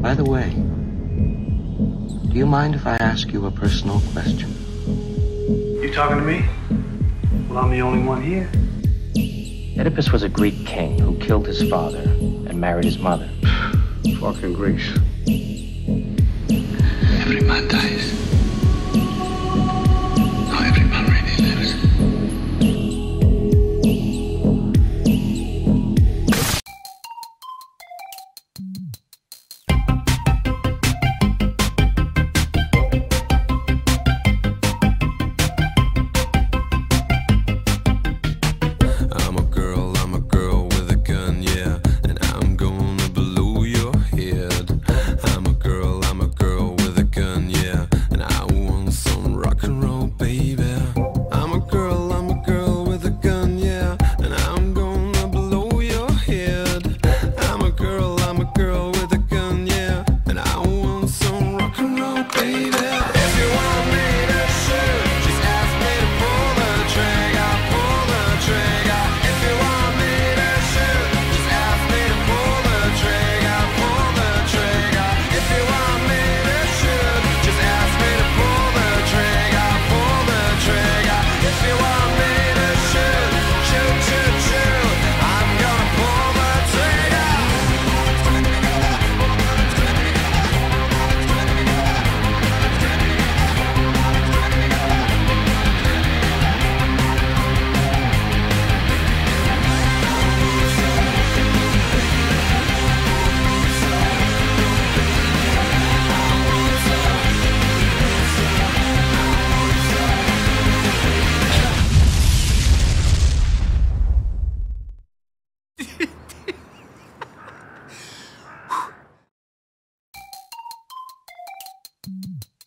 By the way, do you mind if I ask you a personal question? You talking to me? Well, I'm the only one here. Oedipus was a Greek king who killed his father and married his mother. Fucking Greece. Every man dies. Mm-hmm.